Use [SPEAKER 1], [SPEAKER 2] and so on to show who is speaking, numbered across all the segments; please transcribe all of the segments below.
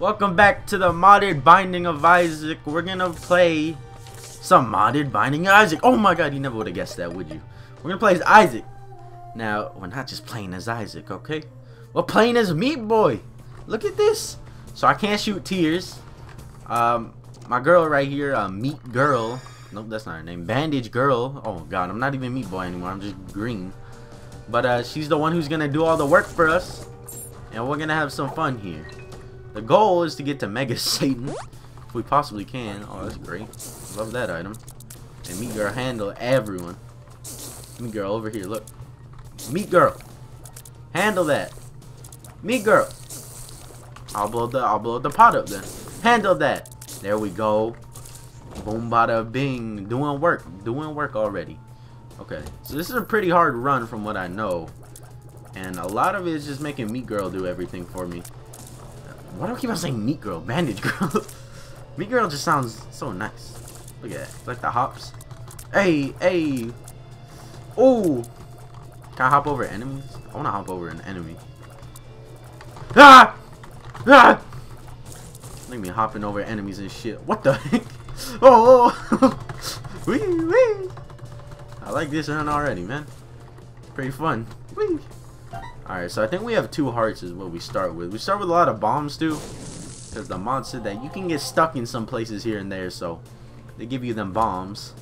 [SPEAKER 1] Welcome back to the modded Binding of Isaac. We're gonna play some modded Binding of Isaac. Oh my god, you never would have guessed that, would you? We're gonna play as Isaac. Now, we're not just playing as Isaac, okay? We're playing as Meat Boy. Look at this. So I can't shoot tears. Um, my girl right here, uh, Meat Girl. Nope, that's not her name. Bandage Girl. Oh god, I'm not even Meat Boy anymore. I'm just green. But uh, she's the one who's gonna do all the work for us. And we're gonna have some fun here. The goal is to get to Mega Satan. If we possibly can. Oh, that's great. Love that item. And Meat Girl handle everyone. Meat Girl over here, look. Meat Girl. Handle that. Meat Girl. I'll blow the I'll blow the pot up then. Handle that. There we go. Boom bada bing. Doing work. Doing work already. Okay. So this is a pretty hard run from what I know. And a lot of it is just making Meat Girl do everything for me. Why do I keep on saying Meat Girl? Bandage Girl. meat Girl just sounds so nice. Look at that. Like the hops. Hey, hey. Oh. Can I hop over enemies? I want to hop over an enemy. Ah! Ah! Make me hopping over enemies and shit. What the heck? Oh! oh. wee, wee. I like this run already, man. Pretty fun. Wee. Alright, so I think we have two hearts is what we start with. We start with a lot of bombs too. Because the mod said that you can get stuck in some places here and there, so they give you them bombs.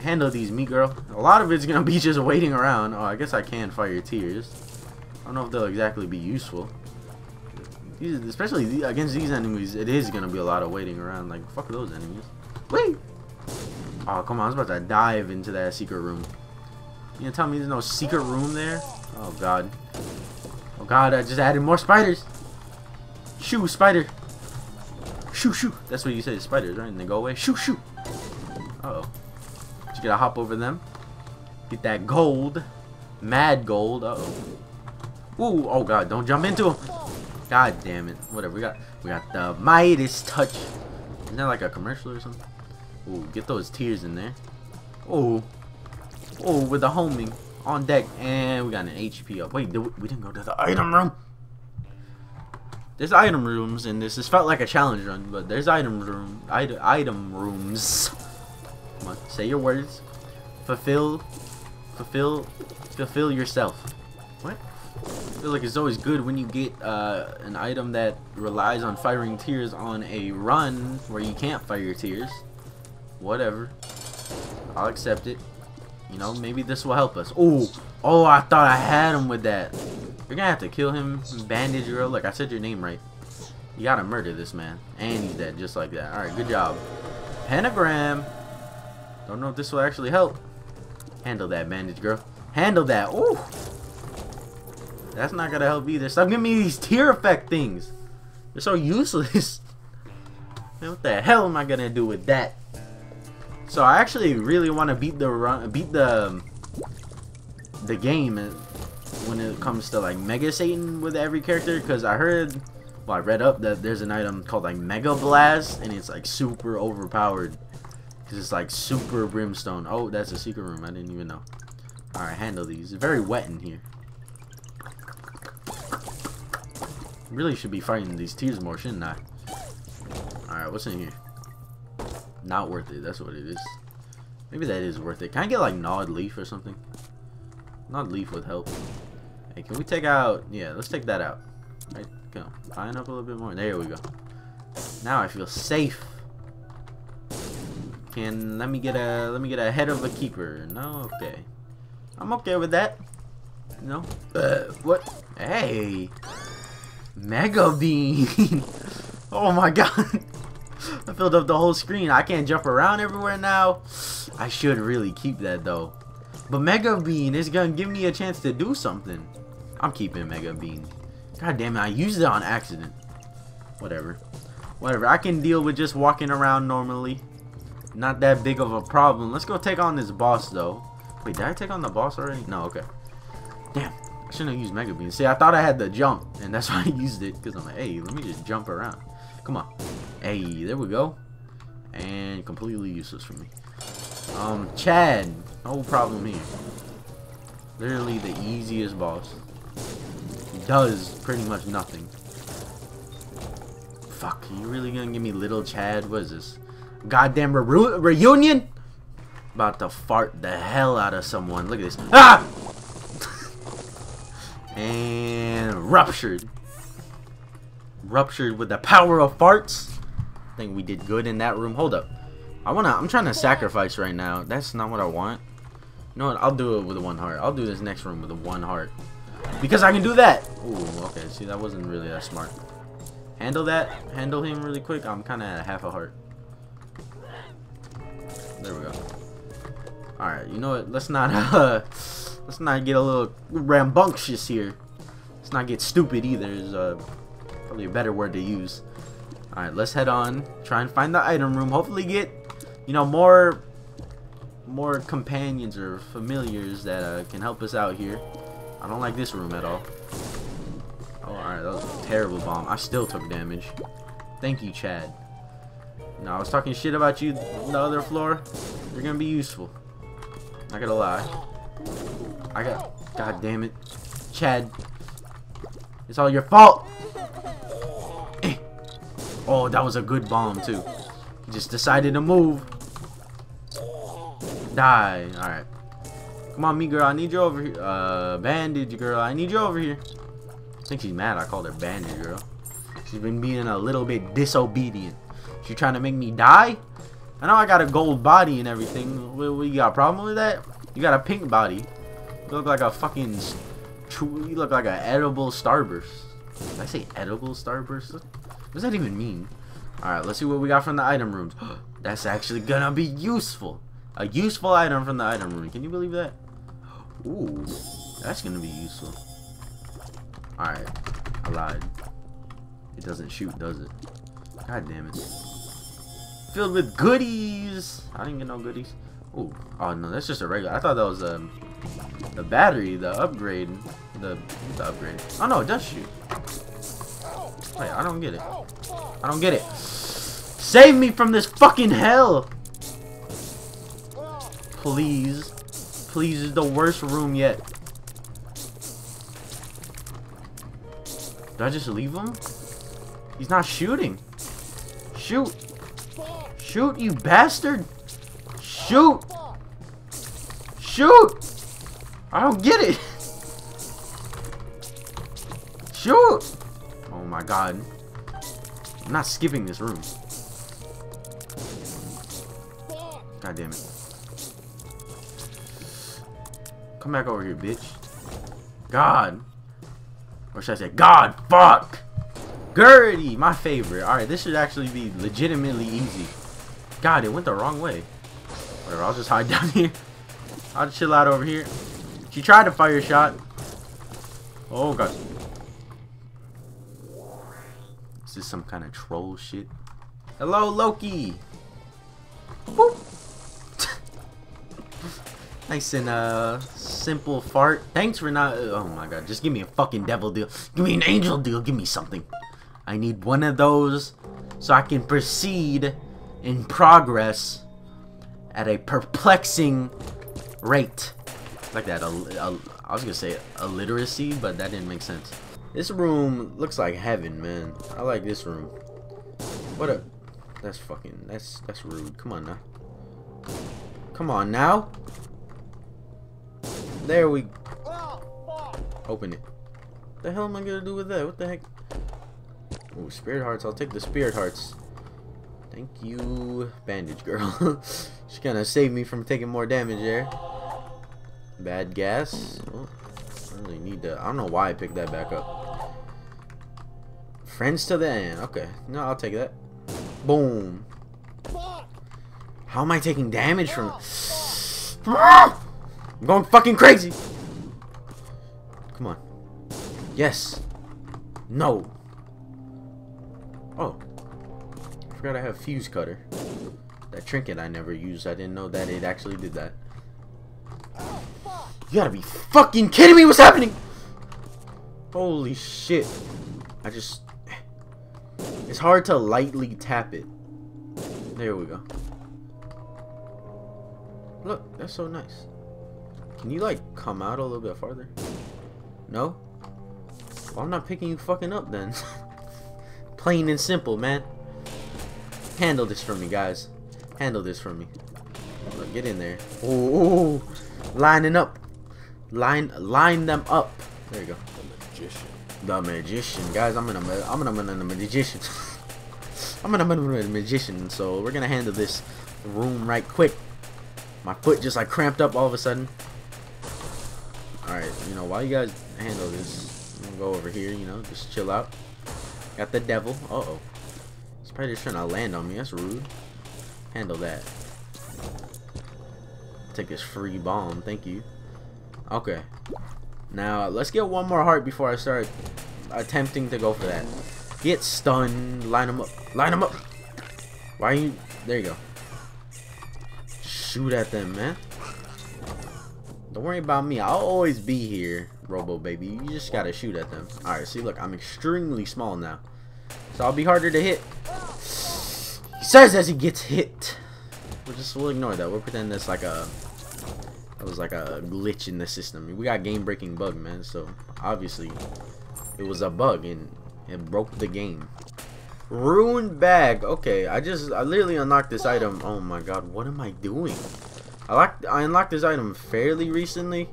[SPEAKER 1] Handle these, me girl. A lot of it's gonna be just waiting around. Oh, I guess I can fire tears. I don't know if they'll exactly be useful. These, especially against these enemies, it is gonna be a lot of waiting around. Like, fuck those enemies. Wait! Oh, come on, I was about to dive into that secret room. You gonna tell me there's no secret room there? Oh god. Oh god, I just added more spiders. Shoo, spider. Shoo, shoo. That's what you say, spiders, right? And they go away. Shoo, shoo. Uh oh. Just gotta hop over them. Get that gold. Mad gold. Uh oh. Ooh, oh god, don't jump into them. God damn it. Whatever, we got we got the Midas touch. Isn't that like a commercial or something? Ooh, get those tears in there. Oh. Oh, with the homing on deck, and we got an HP up. Wait, did we, we, didn't go to the item room. There's item rooms in this. This felt like a challenge run, but there's item room, item, item rooms. Come on, say your words. Fulfill, fulfill, fulfill yourself. What? I feel like it's always good when you get uh, an item that relies on firing tears on a run where you can't fire your tears. Whatever. I'll accept it. You know, maybe this will help us. Oh, oh, I thought I had him with that. You're gonna have to kill him, bandage girl. Look, I said your name right. You gotta murder this man. And he's dead, just like that. Alright, good job. Pentagram. Don't know if this will actually help. Handle that, bandage girl. Handle that. Ooh. That's not gonna help either. Stop giving me these tear effect things. They're so useless. Man, what the hell am I gonna do with that? So I actually really want to beat the run, beat the the game uh, when it comes to like Mega Satan with every character because I heard, well I read up that there's an item called like Mega Blast and it's like super overpowered because it's like super brimstone. Oh, that's a secret room. I didn't even know. All right, handle these. It's very wet in here. Really should be fighting these tears more, shouldn't I? All right, what's in here? Not worth it, that's what it is. Maybe that is worth it. Can I get like gnawed leaf or something? Gnawed leaf would help. Hey, can we take out... Yeah, let's take that out. Right, go. Fine up a little bit more. There we go. Now I feel safe. Can let me get a let me get a head of a keeper. No, okay. I'm okay with that. No. Uh, what? Hey. Mega bean. oh my god. I filled up the whole screen. I can't jump around everywhere now. I should really keep that though. But Mega Bean is gonna give me a chance to do something. I'm keeping Mega Bean. God damn it, I used it on accident. Whatever. Whatever, I can deal with just walking around normally. Not that big of a problem. Let's go take on this boss though. Wait, did I take on the boss already? No, okay. Damn, I shouldn't have used Mega Bean. See, I thought I had the jump, and that's why I used it. Because I'm like, hey, let me just jump around. Come on. Hey, there we go. And completely useless for me. Um, Chad. No problem here. Literally the easiest boss. Does pretty much nothing. Fuck, you really gonna give me little Chad? What is this? Goddamn re reunion? About to fart the hell out of someone. Look at this. Ah! and ruptured. Ruptured with the power of farts. Think we did good in that room. Hold up. I wanna I'm trying to sacrifice right now. That's not what I want. You know what? I'll do it with one heart. I'll do this next room with a one heart. Because I can do that. Ooh, okay. See, that wasn't really that smart. Handle that. Handle him really quick. I'm kind of at half a heart. There we go. Alright, you know what? Let's not, uh, let's not get a little rambunctious here. Let's not get stupid either is, uh, probably a better word to use. Alright, let's head on. Try and find the item room. Hopefully get, you know, more, more companions or familiars that, uh, can help us out here. I don't like this room at all. Oh, alright, that was a terrible bomb. I still took damage. Thank you, Chad. No, I was talking shit about you the other floor. You're gonna be useful. Not gonna lie. I got... God damn it. Chad. It's all your fault! Oh, that was a good bomb, too. Just decided to move. Die. Alright. Come on, me girl. I need you over here. Uh, bandage girl. I need you over here. I think she's mad I called her bandage girl. She's been being a little bit disobedient. She trying to make me die? I know I got a gold body and everything. We, got a problem with that? You got a pink body. You look like a fucking... You look like an edible starburst. Did I say edible starburst? What does that even mean? Alright, let's see what we got from the item rooms. That's actually gonna be useful. A useful item from the item room. Can you believe that? Ooh, that's gonna be useful. Alright, I lied. It doesn't shoot, does it? God damn it. Filled with goodies! I didn't get no goodies. Ooh, oh no, that's just a regular. I thought that was um, the battery, the upgrade. The, the upgrade. Oh no, it does shoot. Wait, I don't get it. I don't get it. Save me from this fucking hell! Please. Please is the worst room yet. Did I just leave him? He's not shooting. Shoot. Shoot, you bastard. Shoot. Shoot. I don't get it. Shoot. My god. I'm not skipping this room. God damn it. Come back over here, bitch. God. Or should I say, God, fuck! Gurdy, my favorite. Alright, this should actually be legitimately easy. God, it went the wrong way. Whatever, I'll just hide down here. I'll chill out over here. She tried to fire a shot. Oh, God. Is some kind of troll shit? Hello, Loki! Boop. Nice and uh simple fart. Thanks for not oh my god, just give me a fucking devil deal. Give me an angel deal, give me something. I need one of those so I can proceed in progress at a perplexing rate. Like that, a, a, I was gonna say illiteracy, but that didn't make sense. This room looks like heaven, man. I like this room. What a, that's fucking, that's, that's rude. Come on now. Come on now. There we Open it. What the hell am I gonna do with that? What the heck? Oh, spirit hearts. I'll take the spirit hearts. Thank you, bandage girl. She's gonna save me from taking more damage there. Bad gas. Oh, I really need to. I don't know why I picked that back up. Friends to the end. Okay. No, I'll take that. Boom. How am I taking damage from? I'm going fucking crazy. Come on. Yes. No. Oh. I forgot I have fuse cutter. That trinket I never used. I didn't know that it actually did that. You gotta be fucking kidding me. What's happening? Holy shit. I just... It's hard to lightly tap it. There we go. Look, that's so nice. Can you like come out a little bit farther? No? Well, I'm not picking you fucking up then. Plain and simple, man. Handle this for me, guys. Handle this for me. Get in there. Ooh, lining up. Line, line them up. There you go.
[SPEAKER 2] The magician.
[SPEAKER 1] The magician, guys. I'm gonna, I'm gonna, I'm gonna, magician. I'm gonna, I'm gonna, magician. So we're gonna handle this room right quick. My foot just like cramped up all of a sudden. All right, you know, while you guys handle this, I'm gonna go over here. You know, just chill out. Got the devil. Uh oh. He's probably just trying to land on me. That's rude. Handle that. Take this free bomb. Thank you. Okay. Now, let's get one more heart before I start attempting to go for that. Get stunned. Line them up. Line them up. Why you... There you go. Shoot at them, man. Don't worry about me. I'll always be here, Robo Baby. You just gotta shoot at them. Alright, see, look. I'm extremely small now. So I'll be harder to hit. He says as he gets hit. We'll just we'll ignore that. We'll pretend that's like a that was like a glitch in the system. We got game breaking bug, man. So obviously it was a bug and it broke the game. Rune bag. Okay, I just I literally unlocked this item. Oh my god, what am I doing? I locked I unlocked this item fairly recently.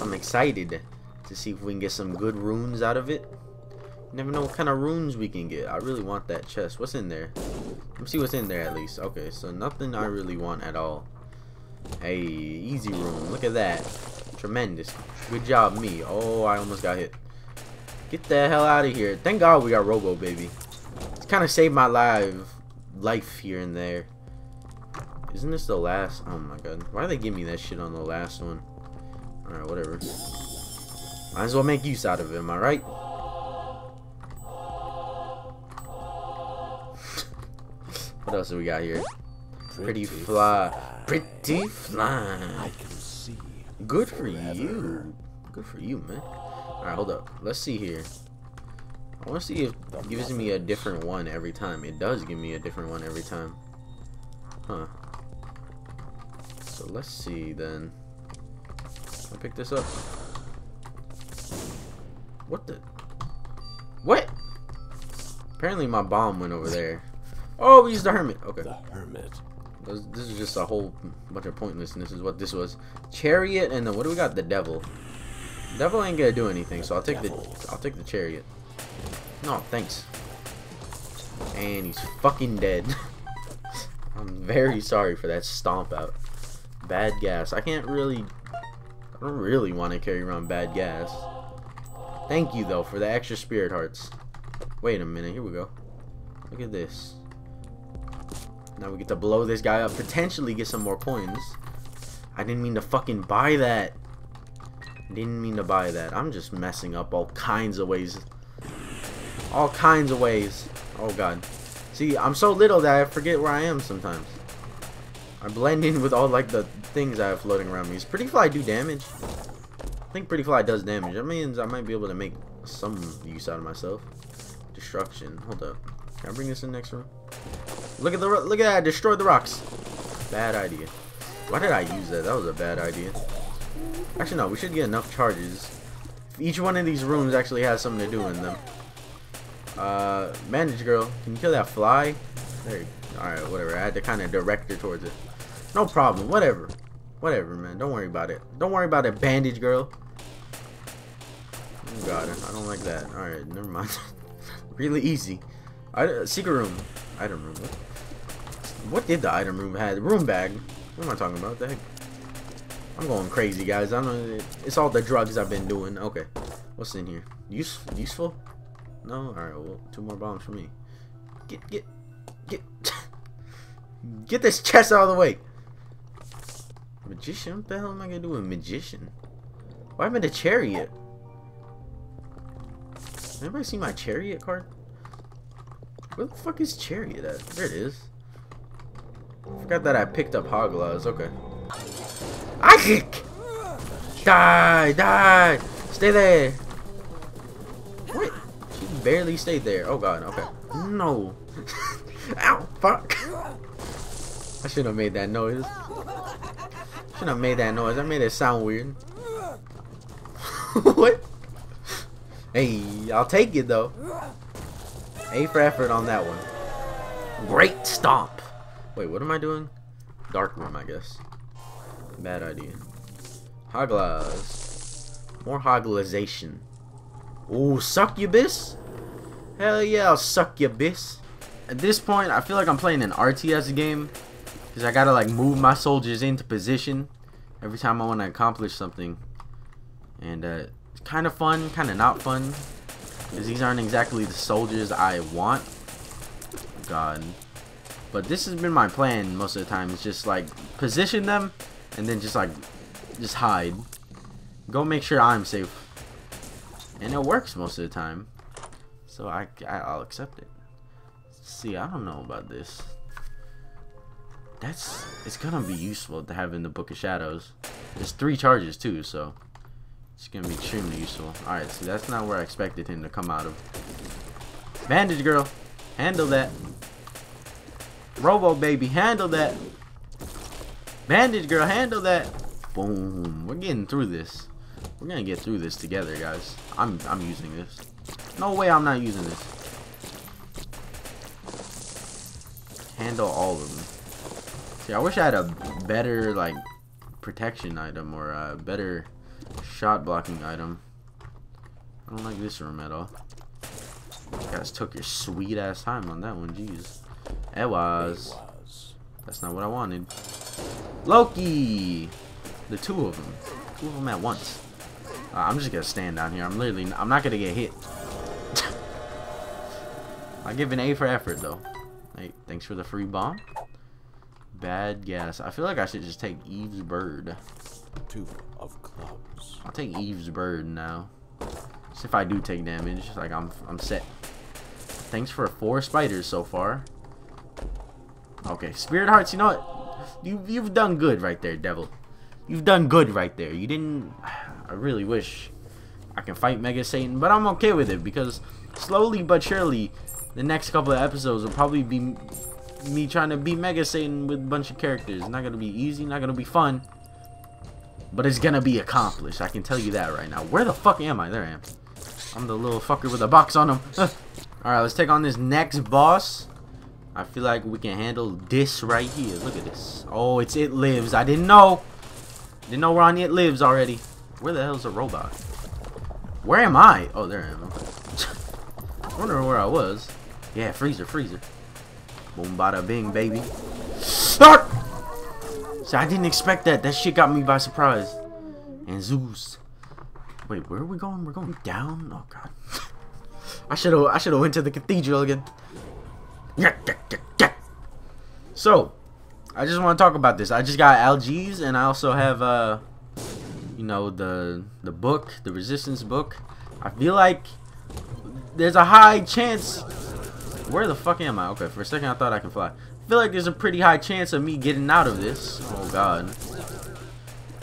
[SPEAKER 1] I'm excited to see if we can get some good runes out of it. Never know what kind of runes we can get. I really want that chest. What's in there? Let me see what's in there at least. Okay, so nothing I really want at all. Hey, easy room. Look at that. Tremendous. Good job, me. Oh, I almost got hit. Get the hell out of here. Thank God we got Robo, baby. It's kind of saved my life, life here and there. Isn't this the last? Oh my god. Why they give me that shit on the last one? Alright, whatever. Might as well make use out of it, am I right? what else do we got here? Pretty, fly. fly. Pretty fly.
[SPEAKER 2] I can see.
[SPEAKER 1] Good for you. Good for you, man. Alright, hold up. Let's see here. I want to see if it gives me a different one every time. It does give me a different one every time. Huh. So let's see then. I'll pick this up. What the? What? Apparently my bomb went over there. Oh, we used the hermit. Okay.
[SPEAKER 2] The hermit.
[SPEAKER 1] This is just a whole bunch of pointlessness is what this was. Chariot and then what do we got? The devil. Devil ain't gonna do anything, so I'll take the I'll take the chariot. No, thanks. And he's fucking dead. I'm very sorry for that stomp out. Bad gas. I can't really I don't really want to carry around bad gas. Thank you though for the extra spirit hearts. Wait a minute, here we go. Look at this. Now we get to blow this guy up, potentially get some more coins. I didn't mean to fucking buy that. Didn't mean to buy that. I'm just messing up all kinds of ways. All kinds of ways. Oh god. See, I'm so little that I forget where I am sometimes. I blend in with all like the things I have floating around me. Does Pretty Fly do damage? I think Pretty Fly does damage. That means I might be able to make some use out of myself. Destruction. Hold up. Can I bring this in next room? Look at the look at that. Destroy the rocks. Bad idea. Why did I use that? That was a bad idea. Actually, no. We should get enough charges. Each one of these rooms actually has something to do in them. Uh, bandage girl, can you kill that fly? There. Alright, whatever. I had to kind of direct her towards it. No problem. Whatever. Whatever, man. Don't worry about it. Don't worry about it, bandage girl. Oh, God, I don't like that. Alright, never mind. really easy. I, secret room. Item room. What? did the item room have? Room bag. What am I talking about? The heck? I'm going crazy, guys. I don't know. It's all the drugs I've been doing. Okay. What's in here? Use, useful? No? Alright, well, two more bombs for me. Get, get, get. get this chest out of the way. Magician? What the hell am I gonna do with magician? Why am I the chariot? Anybody see my chariot card? Where the fuck is chariot at? There it is. Forgot that I picked up Hagalaz. Okay. Isaac! Die! Die! Stay there! What? She barely stayed there. Oh god, okay. No. Ow! Fuck! I should have made that noise. Should have made that noise. I made it sound weird. what? Hey, I'll take it though. A for effort on that one. Great stomp. Wait, what am I doing? Dark room, I guess. Bad idea. Hagalaz. More hoglization. Ooh, succubus? Hell yeah, I'll bis. At this point, I feel like I'm playing an RTS game. Because I gotta like move my soldiers into position every time I want to accomplish something. And uh, it's kind of fun, kind of not fun. Because these aren't exactly the soldiers I want. God. But this has been my plan most of the time. It's just like position them and then just like just hide. Go make sure I'm safe. And it works most of the time. So I, I will accept it. See, I don't know about this. That's it's gonna be useful to have in the Book of Shadows. There's three charges too, so it's gonna be extremely useful. Alright, so that's not where I expected him to come out of. Bandage girl, handle that. Robo baby, handle that. Bandage girl, handle that. Boom. We're getting through this. We're gonna get through this together, guys. I'm I'm using this. No way I'm not using this. Handle all of them. See, I wish I had a better like protection item or a better shot blocking item. I don't like this room at all. You guys took your sweet ass time on that one, jeez. It was. That's not what I wanted. Loki! The two of them. Two of them at once. Uh, I'm just gonna stand down here. I'm literally, I'm not gonna get hit. I give an A for effort though. Hey, thanks for the free bomb. Bad guess. I feel like I should just take Eve's bird.
[SPEAKER 2] Two of clubs.
[SPEAKER 1] I'll take Eve's bird now. See if I do take damage. Like I'm, I'm set. Thanks for four spiders so far. Okay, Spirit Hearts, you know what? You, you've done good right there, Devil. You've done good right there. You didn't... I really wish I can fight Mega Satan, but I'm okay with it because slowly but surely, the next couple of episodes will probably be me trying to beat Mega Satan with a bunch of characters. It's not going to be easy, not going to be fun, but it's going to be accomplished. I can tell you that right now. Where the fuck am I? There I am. I'm the little fucker with a box on him. Alright, let's take on this next boss. I feel like we can handle this right here. Look at this. Oh, it's It Lives. I didn't know. Didn't know we're on It Lives already. Where the hell is the robot? Where am I? Oh, there I am. I wonder where I was. Yeah, freezer, freezer. Boom, bada, bing, baby. Start! See, I didn't expect that. That shit got me by surprise. And Zeus. Wait, where are we going? We're going down? Oh, God. I should have I should have went to the cathedral again. So, I just want to talk about this. I just got Algiz, and I also have, uh, you know, the the book, the Resistance book. I feel like there's a high chance. Where the fuck am I? Okay, for a second I thought I can fly. I feel like there's a pretty high chance of me getting out of this. Oh god.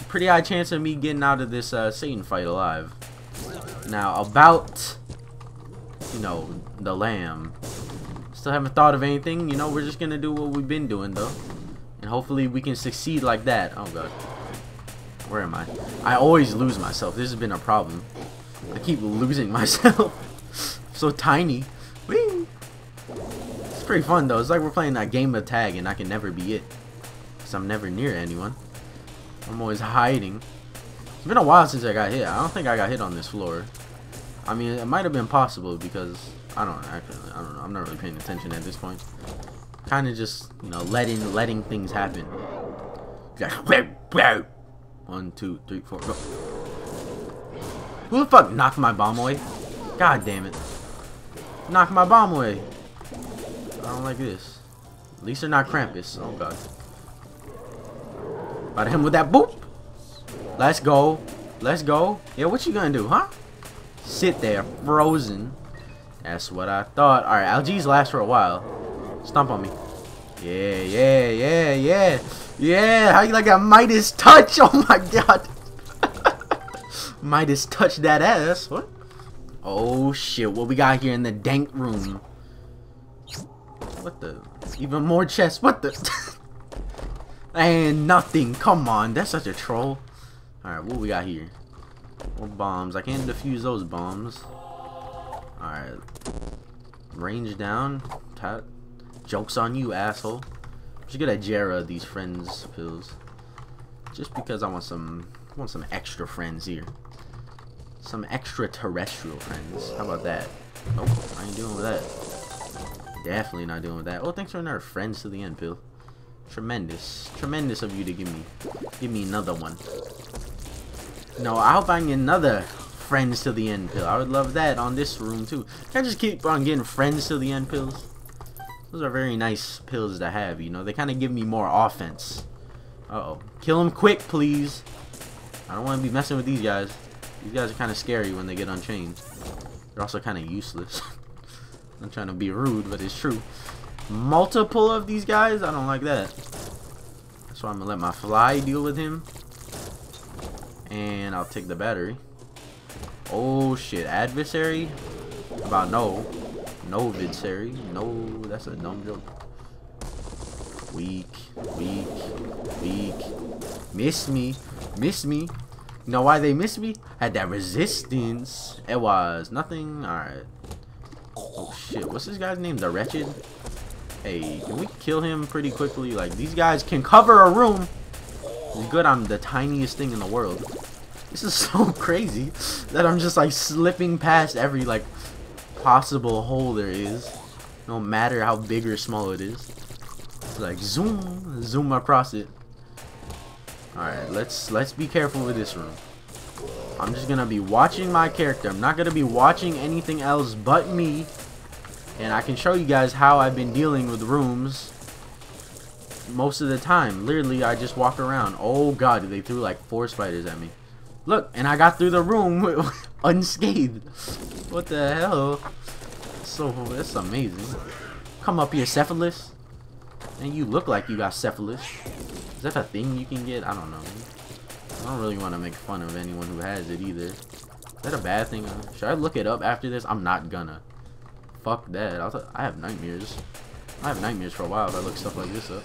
[SPEAKER 1] Pretty high chance of me getting out of this uh, Satan fight alive. Now about, you know, the lamb. Still haven't thought of anything. You know, we're just gonna do what we've been doing though. And hopefully we can succeed like that. Oh god. Where am I? I always lose myself. This has been a problem. I keep losing myself. so tiny. Whee! It's pretty fun though. It's like we're playing that game of tag and I can never be it. Because I'm never near anyone. I'm always hiding. It's been a while since I got hit. I don't think I got hit on this floor. I mean, it might have been possible because I don't actually. I don't know. I'm not really paying attention at this point. Kind of just you know letting letting things happen. One, two, three, four, go. Who the fuck knocked my bomb away? God damn it! Knock my bomb away. I don't like this. At least they're not Krampus. Oh god. About him with that boop. Let's go. Let's go. Yeah, what you gonna do, huh? Sit there, frozen. That's what I thought. Alright, Algiz last for a while. Stomp on me. Yeah, yeah, yeah, yeah. Yeah, how you like that Midas touch? Oh my god. Midas touch that ass. What? Oh shit, what we got here in the dank room? What the? Even more chests. What the? and nothing. Come on, that's such a troll. Alright, what we got here? More bombs. I can't defuse those bombs. Alright. Range down. Tap. Joke's on you, asshole. Just get a Jera these friends pills. Just because I want some I want some extra friends here. Some extraterrestrial friends. How about that? Nope, I ain't dealing with that. Definitely not dealing with that. Oh, thanks for another friends to the end, pill. Tremendous. Tremendous of you to give me give me another one. No, I I can get another friends to the end pill. I would love that on this room too. Can I just keep on getting friends to the end pills? Those are very nice pills to have, you know. They kind of give me more offense. Uh-oh. Kill him quick, please. I don't want to be messing with these guys. These guys are kind of scary when they get unchained. They're also kind of useless. I'm trying to be rude, but it's true. Multiple of these guys? I don't like that. So I'm going to let my fly deal with him. And I'll take the battery. Shit, adversary? About no. No adversary. No, that's a dumb joke. Weak, weak, weak. Miss me, miss me. You know why they missed me? Had that resistance. It was nothing. Alright. Oh shit, what's this guy's name? The Wretched? Hey, can we kill him pretty quickly? Like, these guys can cover a room. Good I'm the tiniest thing in the world. This is so crazy that I'm just like slipping past every like possible hole there is. No matter how big or small it is. It's like zoom, zoom across it. Alright, let's let's be careful with this room. I'm just gonna be watching my character. I'm not gonna be watching anything else but me. And I can show you guys how I've been dealing with rooms most of the time. Literally, I just walk around. Oh god, they threw like four spiders at me. Look, and I got through the room unscathed. What the hell? So, that's amazing. Come up here, Cephalus. And you look like you got Cephalus. Is that a thing you can get? I don't know. I don't really want to make fun of anyone who has it either. Is that a bad thing? Uh, should I look it up after this? I'm not gonna. Fuck that. I, I have nightmares. I have nightmares for a while if I look stuff like this up.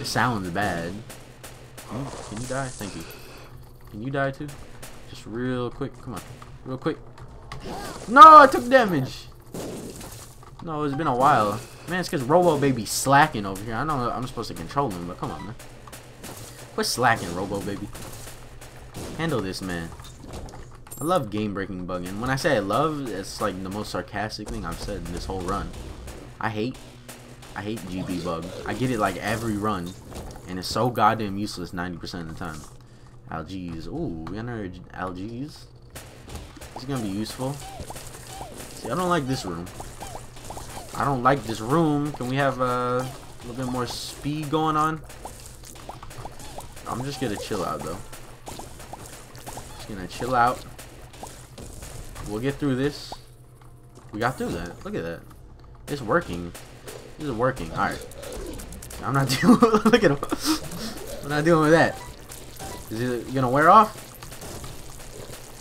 [SPEAKER 1] It sounds bad. Can you, can you die? Thank you. Can you die too? Just real quick. Come on. Real quick. No, I took damage. No, it's been a while. Man, it's because Robo Baby slacking over here. I know I'm supposed to control him, but come on, man. Quit slacking, Robo Baby. Handle this, man. I love game-breaking bug, and when I say I love, it's like the most sarcastic thing I've said in this whole run. I hate, I hate GB bug. I get it like every run, and it's so goddamn useless 90% of the time. Algiz. Ooh, we enter Algiz. It's gonna be useful. See, I don't like this room. I don't like this room. Can we have uh, a little bit more speed going on? I'm just gonna chill out though. Just gonna chill out. We'll get through this. We got through that. Look at that. It's working. This is working. Alright. I'm not dealing look at him. I'm not dealing with that. Is it gonna wear off?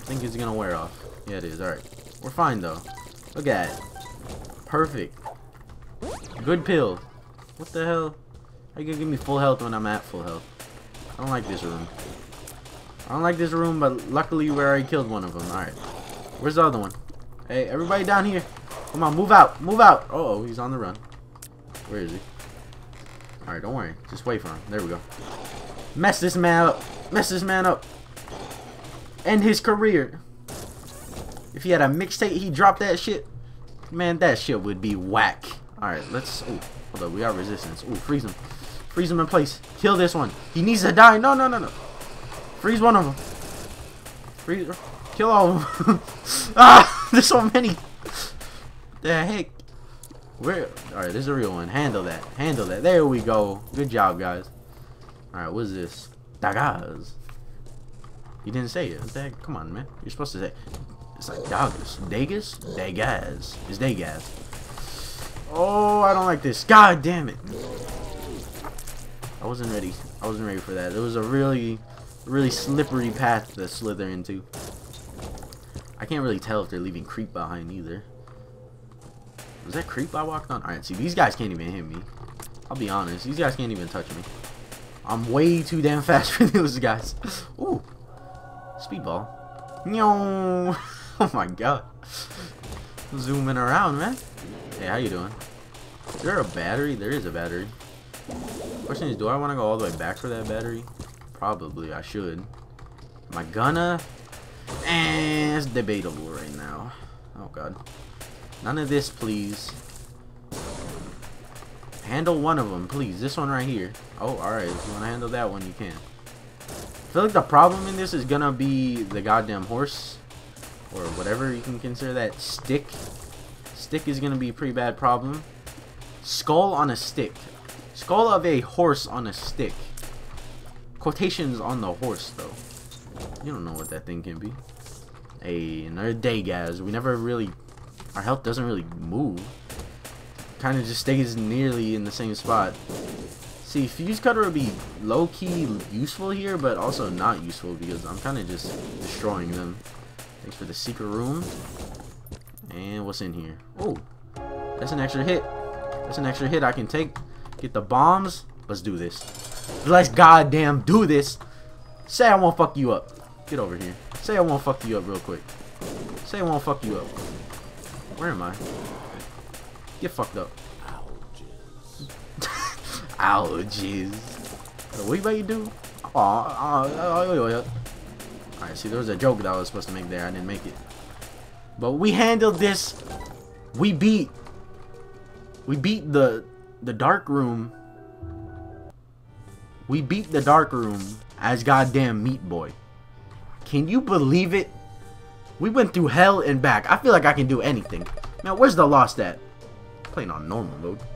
[SPEAKER 1] I think it's gonna wear off. Yeah, it is. Alright. We're fine, though. Look at it. Perfect. Good pill. What the hell? How you gonna give me full health when I'm at full health? I don't like this room. I don't like this room, but luckily we already killed one of them. Alright. Where's the other one? Hey, everybody down here. Come on, move out. Move out. Uh oh, he's on the run. Where is he? Alright, don't worry. Just wait for him. There we go. Mess this man up. Mess this man up. End his career. If he had a mixtape, he dropped that shit. Man, that shit would be whack. Alright, let's... Ooh, hold up. We got resistance. Ooh, freeze him. Freeze him in place. Kill this one. He needs to die. No, no, no, no. Freeze one of them. Freeze... Kill all of them. ah! There's so many. The heck? Where? Alright, this is a real one. Handle that. Handle that. There we go. Good job, guys. Alright, what's this? Dagaz. You didn't say it. Heck? Come on, man. You're supposed to say It. It's like Dagaz. Dagaz? Dagaz. It's Dagaz. Oh, I don't like this. God damn it. I wasn't ready. I wasn't ready for that. It was a really, really slippery path to slither into. I can't really tell if they're leaving creep behind either. Was that creep I walked on? Alright, see, these guys can't even hit me. I'll be honest. These guys can't even touch me. I'm way too damn fast for those guys. Ooh. Speedball. No. oh my god. Zooming around, man. Hey, how you doing? Is there a battery? There is a battery. Question is, do I want to go all the way back for that battery? Probably, I should. Am I gonna? It's debatable right now. Oh god. None of this, please. Handle one of them, please. This one right here. Oh, alright. If you want to handle that one, you can. I feel like the problem in this is gonna be the goddamn horse. Or whatever you can consider that. Stick. Stick is gonna be a pretty bad problem. Skull on a stick. Skull of a horse on a stick. Quotations on the horse, though. You don't know what that thing can be. Hey, another day, guys. We never really... Our health doesn't really move. Kind of just stays nearly in the same spot. See, Fuse Cutter would be low-key useful here, but also not useful because I'm kind of just destroying them. Thanks for the secret room. And what's in here? Oh, that's an extra hit. That's an extra hit I can take. Get the bombs. Let's do this. Let's goddamn do this. Say I won't fuck you up. Get over here. Say I won't fuck you up real quick. Say I won't fuck you up. Where am I? Get fucked up. Ouchies. What you about to do? Aw, Alright, see, there was a joke that I was supposed to make there. I didn't make it. But we handled this. We beat. We beat the the dark room. We beat the dark room as goddamn Meat Boy. Can you believe it? We went through hell and back. I feel like I can do anything. Now, where's the lost at? Playing on normal mode.